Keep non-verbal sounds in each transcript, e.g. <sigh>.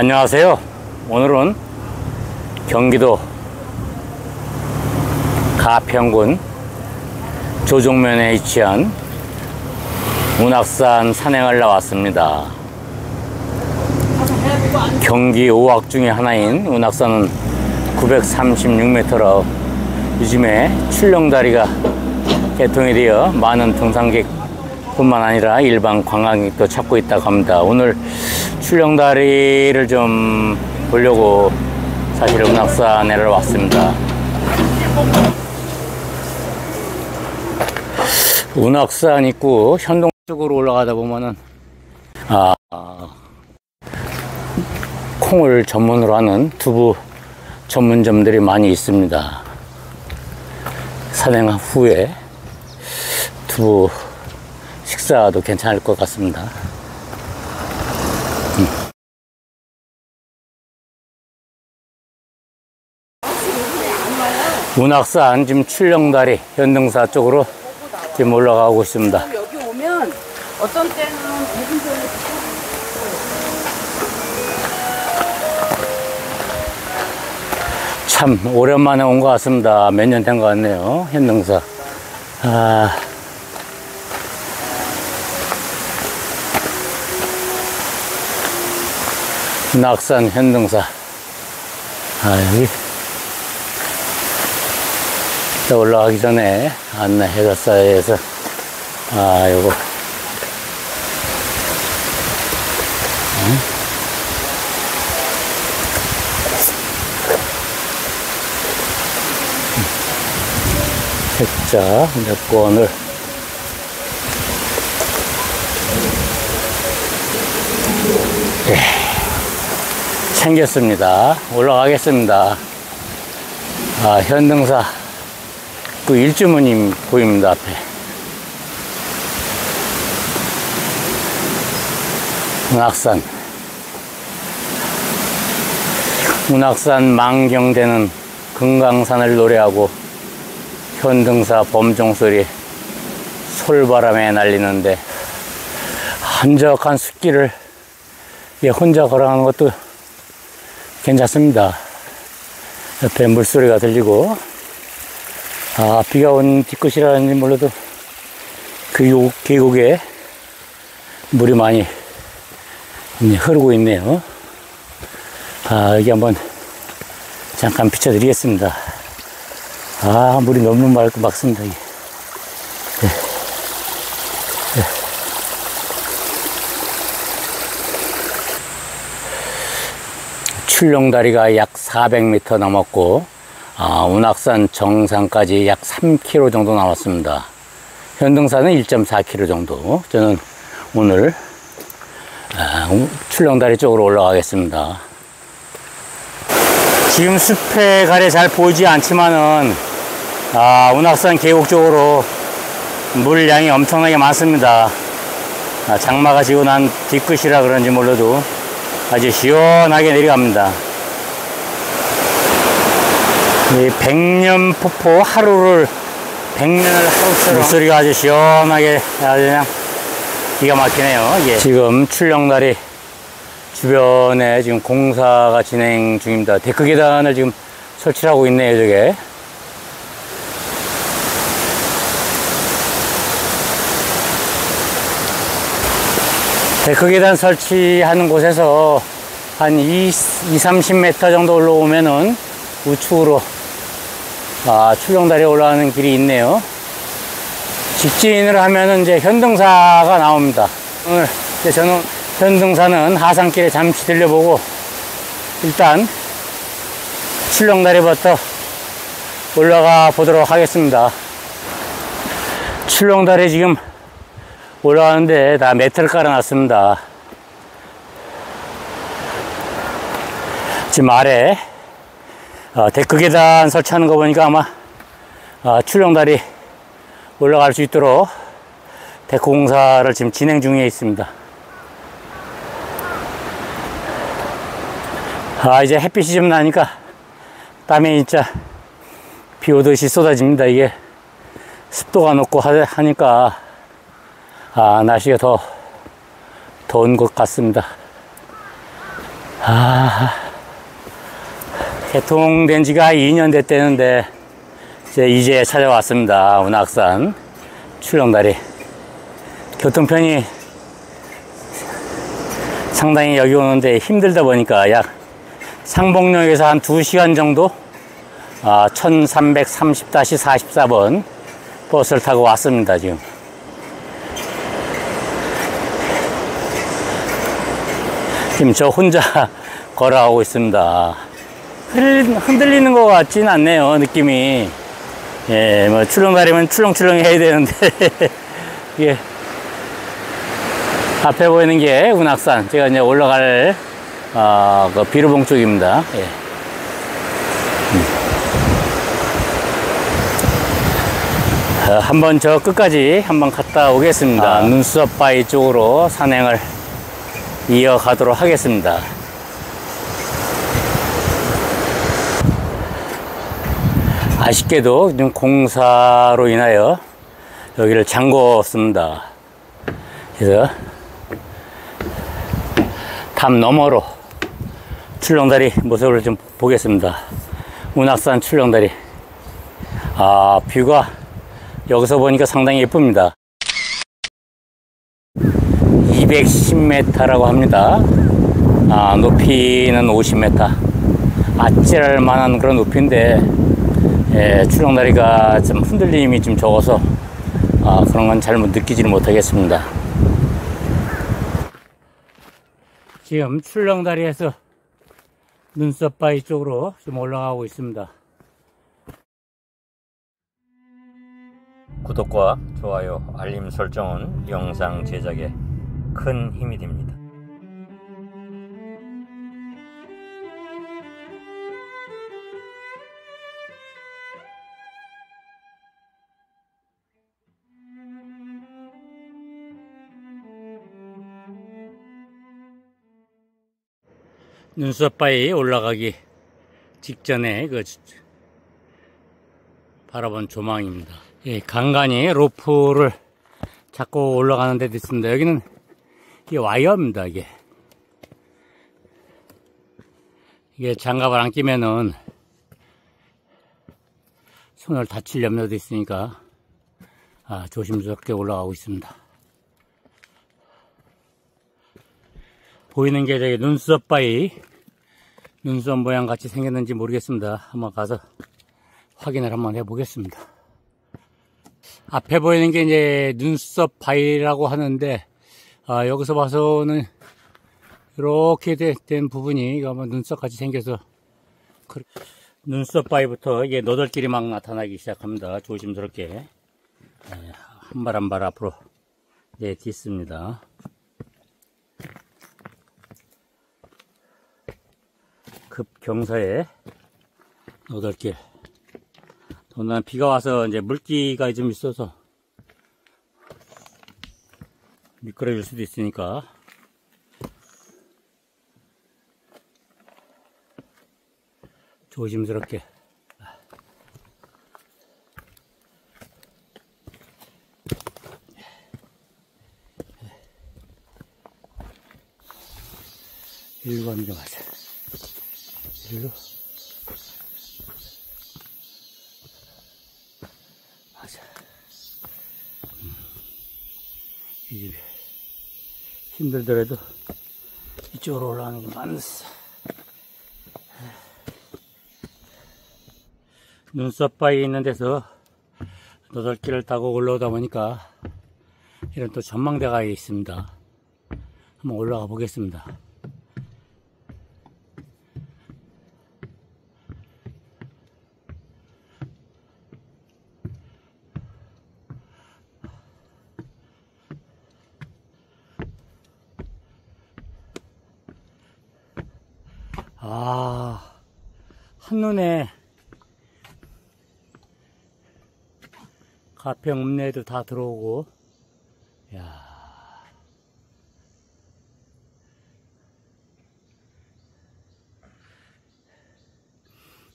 안녕하세요. 오늘은 경기도 가평군 조종면에 위치한 운악산 산행을 나왔습니다. 경기 5확 중에 하나인 운악산은 936m로 요즘에 출렁다리가 개통이 되어 많은 등산객뿐만 아니라 일반 관광객도 찾고 있다고 합니다. 오늘 출렁다리를 좀 보려고 사실 운악산에 왔습니다. 운악산 있고 현동 쪽으로 올라가다 보면은 아, 콩을 전문으로 하는 두부 전문점들이 많이 있습니다. 산행 후에 두부 식사도 괜찮을 것 같습니다. 문학산 지금 출렁다리 현등사 쪽으로 지금 올라가고 있습니다. 여기 오면 어떤 때는 대중적으로 참 오랜만에 온 것 같습니다. 몇 년 된 것 같네요. 현등사. 아. 낙산 현등사. 아, 여기. 올라가기 전에 안내 해설사에서, 아, 요거. 책자 몇 권을 예, 챙겼습니다. 올라가겠습니다. 아, 현등사 그 일주무님 보입니다, 앞에. 문학산. 문학산 망경대는 금강산을 노래하고 현등사 범종소리 솔바람에 날리는데 한적한 숲길을 혼자 걸어가는 것도 괜찮습니다. 옆에 물소리가 들리고 아 비가 온 뒤끝이라는지 몰라도 그 계곡에 물이 많이 흐르고 있네요. 아 여기 한번 잠깐 비춰드리겠습니다. 아, 물이 너무 맑고 막습니다, 이게. 네. 네. 출렁다리가 약 400m 남았고, 아, 운악산 정상까지 약 3km 정도 남았습니다. 현등산은 1.4km 정도. 저는 오늘 아, 출렁다리 쪽으로 올라가겠습니다. 지금 숲에 가래 잘 보이지 않지만은 아, 운악산 계곡 쪽으로 물량이 엄청나게 많습니다. 아, 장마가 지고 난 뒤끝이라 그런지 몰라도 아주 시원하게 내려갑니다. 이 백년 폭포 하루를 백년을 하루처럼 물소리가 아주 시원하게 아주 그냥 기가 막히네요. 이게. 지금 출렁다리 주변에 지금 공사가 진행 중입니다. 데크 계단을 지금 설치하고 있네요, 저게. 데크 계단 설치하는 곳에서 한 2, 30m 정도 올라오면은 우측으로 아, 출렁다리 올라가는 길이 있네요. 직진을 하면은 이제 현등사가 나옵니다. 오늘 이제 저는 현등사는 하산길에 잠시 들려보고 일단 출렁다리부터 올라가 보도록 하겠습니다. 출렁다리 지금 올라가는데 다 매트를 깔아놨습니다. 지금 아래 어, 데크 계단 설치하는 거 보니까 아마 어, 출렁다리 올라갈 수 있도록 데크 공사를 지금 진행 중에 있습니다. 아 이제 햇빛이 좀 나니까 땀이 진짜 비 오듯이 쏟아집니다. 이게 습도가 높고 하니까 아 날씨가 더 더운 것 같습니다. 아, 개통된 지가 2년 됐다는데, 이제, 이제 찾아왔습니다. 운악산 출렁다리. 교통편이 상당히 여기 오는데 힘들다 보니까 약 상봉역에서 한 2시간 정도 아, 1330-44번 버스를 타고 왔습니다, 지금. 지금 저 혼자 <laughs> 걸어가고 있습니다. 흔들리는 것 같진 않네요, 느낌이. 예, 뭐, 출렁다리면 출렁출렁 해야 되는데, 이게, <laughs> 앞에 보이는 게 운악산. 제가 이제 올라갈, 어, 그 비루봉 쪽입니다. 예. 어, 한번 저 끝까지 한번 갔다 오겠습니다. 아. 눈썹 바위 쪽으로 산행을 이어가도록 하겠습니다. 아쉽게도 좀 공사로 인하여 여기를 잠궜습니다. 그래서 담 너머로 출렁다리 모습을 좀 보겠습니다. 운악산 출렁다리. 아, 뷰가 여기서 보니까 상당히 예쁩니다. 210m라고 합니다. 아, 높이는 50m. 아찔할 만한 그런 높이인데, 예, 출렁다리가 좀 흔들림이 좀 적어서, 아, 그런 건 잘못 느끼지는 못하겠습니다. 지금 출렁다리에서 눈썹 바위 쪽으로 좀 올라가고 있습니다. 구독과 좋아요, 알림 설정은 영상 제작에 큰 힘이 됩니다. 눈썹바위 올라가기 직전에 그 바라본 조망입니다. 예, 간간히 로프를 잡고 올라가는 데도 있습니다. 여기는 이게 와이어입니다, 이게. 이게 장갑을 안 끼면은 손을 다칠 염려도 있으니까 아, 조심스럽게 올라가고 있습니다. 보이는 게 저기 눈썹 바위 눈썹 모양 같이 생겼는지 모르겠습니다. 한번 가서 확인을 한번 해보겠습니다. 앞에 보이는 게 이제 눈썹 바위라고 하는데 아, 여기서 봐서는 이렇게 된 부분이 아마 눈썹 같이 생겨서 눈썹 바위부터 이게 너덜길이 막 나타나기 시작합니다. 조심스럽게 한 발 한 발 앞으로 네, 딛습니다. 급경사에 너덜길 오늘 비가 와서 이제 물기가 좀 있어서 미끄러질 수도 있으니까. 조심스럽게. 일로 가 는게 맞아 일로 이 집이 힘들더라도 이쪽으로 올라가는 게 많았어. 눈썹 바위 있는 데서 노덜길을 타고 올라오다 보니까 이런 또 전망대가 있습니다. 한번 올라가 보겠습니다. 아, 한눈에 가평 읍내도 다 들어오고, 야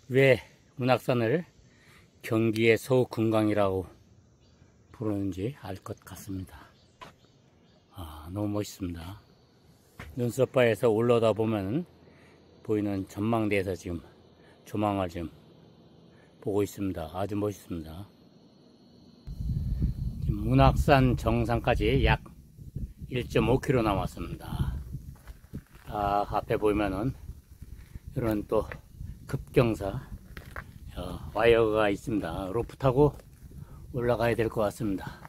왜 문학산을 경기의 서우금강이라고 부르는지 알 것 같습니다. 아, 너무 멋있습니다. 눈썹바에서 올라오다 보면 보이는 전망대에서 지금 조망을 지금 보고 있습니다. 아주 멋있습니다. 문학산 정상까지 약 1.5km 남았습니다. 아, 앞에 보면은 이런 또 급경사 어, 와이어가 있습니다. 로프 타고 올라가야 될 것 같습니다.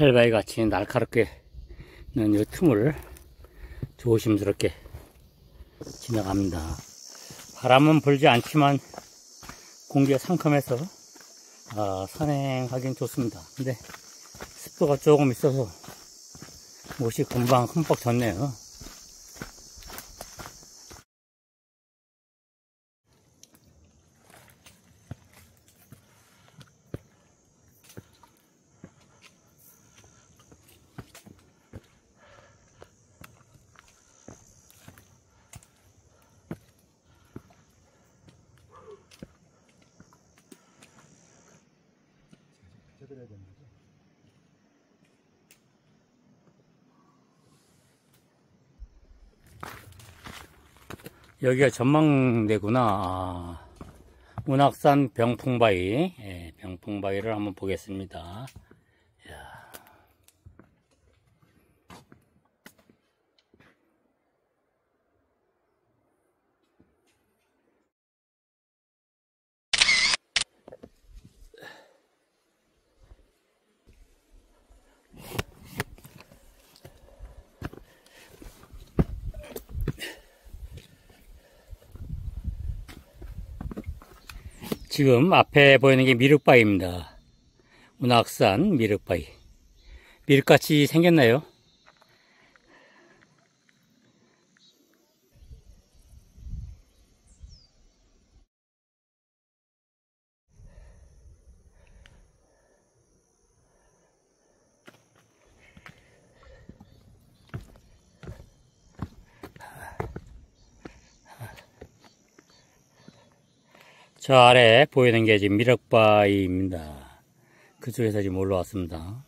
칼바위 같이 날카롭게 있는 이 틈을 조심스럽게 지나갑니다. 바람은 불지 않지만 공기가 상큼해서 아, 산행하기는 좋습니다. 근데 습도가 조금 있어서 못이 금방 흠뻑 젖네요. 여기가 전망대구나. 아, 문학산 병풍바위, 예, 병풍바위를 한번 보겠습니다. 지금 앞에 보이는 게 미륵바위입니다. 문학산 미륵바위. 미륵같이 생겼나요? 저 아래 보이는 게 지금 미륵바위입니다. 그쪽에서 지금 올라왔습니다.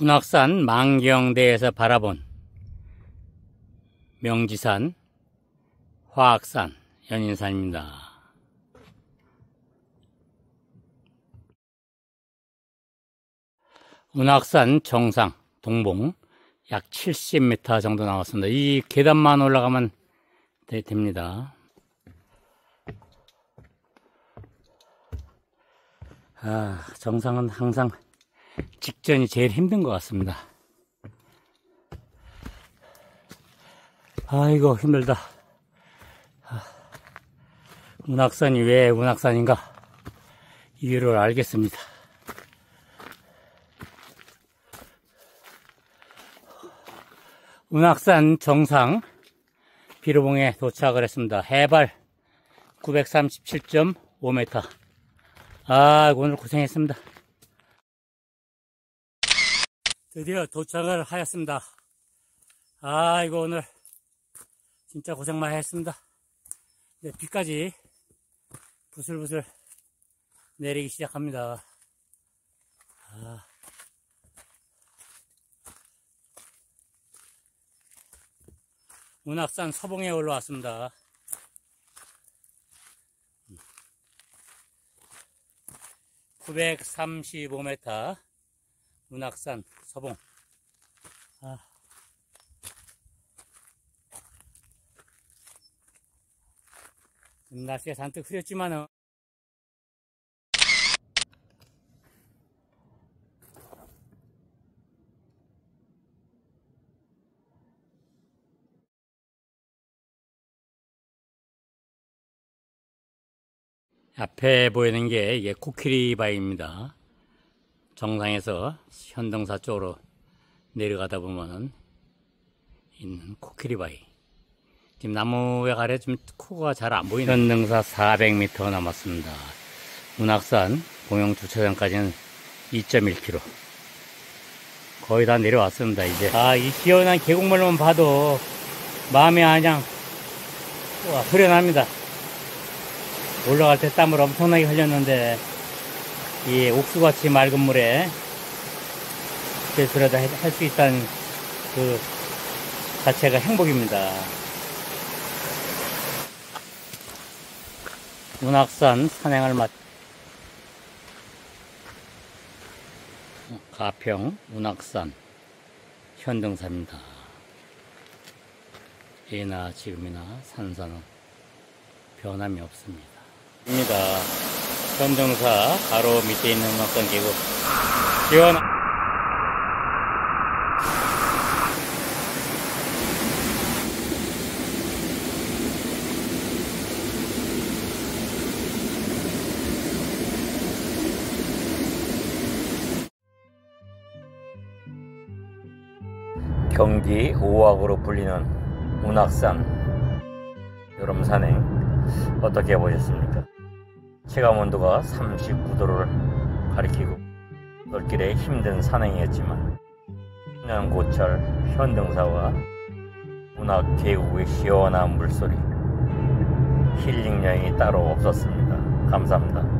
운악산 망경대에서 바라본 명지산, 화악산, 연인산입니다. 운악산 정상 동봉 약 70m 정도 나왔습니다. 이 계단만 올라가면 되, 됩니다. 아, 정상은 항상 직전이 제일 힘든 것 같습니다. 아이고, 힘들다. 아, 운악산이 왜 운악산인가? 이유를 알겠습니다. 운악산 정상 비로봉에 도착을 했습니다. 해발 937.5m. 아, 오늘 고생했습니다. 드디어 도착을 하였습니다. 아, 이거 오늘 진짜 고생 많이 했습니다. 이제 비까지 부슬부슬 내리기 시작합니다. 아. 문학산 서봉에 올라왔습니다. (935m) 문학산 서봉 아. 날씨가 잔뜩 흐렸지만은 앞에 보이는 게 이게 코끼리 바위입니다. 정상에서 현동사 쪽으로 내려가다 보면은 있는 코끼리 바위. 지금 나무에 가래 좀 코가 잘 안 보이는 현능사 400m 남았습니다. 문학산 공영 주차장까지는 2.1km. 거의 다 내려왔습니다, 이제. 아, 이 시원한 계곡물만 봐도 마음이 그냥 와, 후련합니다. 올라갈 때 땀을 엄청나게 흘렸는데, 이 옥수같이 맑은 물에 세수라도 할 수 있다는 그 자체가 행복입니다. 문학산 산행을 마치 가평 문학산 현등사입니다. 예나 지금이나 산사는 변함이 없습니다. 입니다. 현등사 바로 밑에 있는 문학산 계곡 시원 경기 오악으로 불리는 운악산 여름 산행 어떻게 보셨습니까? 체감 온도가 39도를 가리키고 돌길에 힘든 산행이었지만 신년고철 현등사와 운악 계곡의 시원한 물소리 힐링 여행이 따로 없었습니다. 감사합니다.